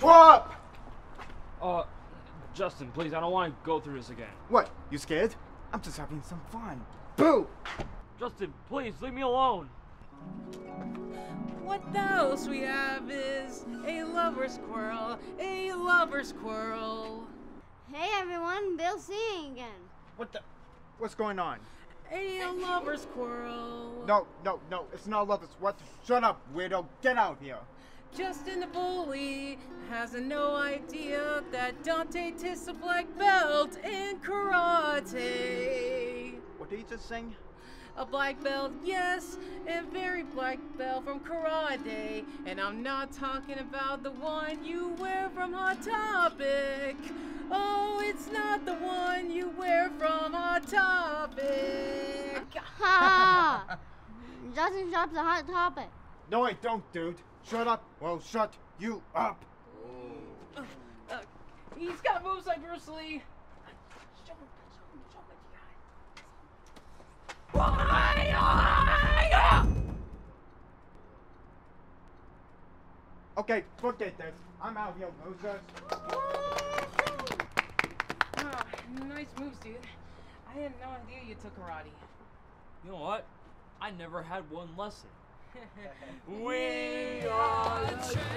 What? Uh, Justin, please, I don't want to go through this again. What? You scared? I'm just having some fun. Boo! Justin, please, leave me alone. What else we have is a lover squirrel, a lover squirrel, Hey everyone, Bill seeing again. What the? What's going on? A lover squirrel. No, no, no. It's not love. It's what? Shut up, weirdo. Get out here. Justin the bully has no idea that Dante takes a black belt in karate. What did you just sing? A black belt, yes, a very black belt from karate. And I'm not talking about the one you wear from Hot Topic. Oh, it's not the one you wear from Hot Topic. Ha! Justin Sharp's a hot topic. No, I don't, dude. Shut up. Well, shut you up. Uh, he's got moves like Bruce Lee. Show him, show him, show him what you got. Okay, forget this. I'm out here, losers. Ah, nice moves, dude. I had no idea you took karate. You know what? I never had one lesson. we are the champions, my friend.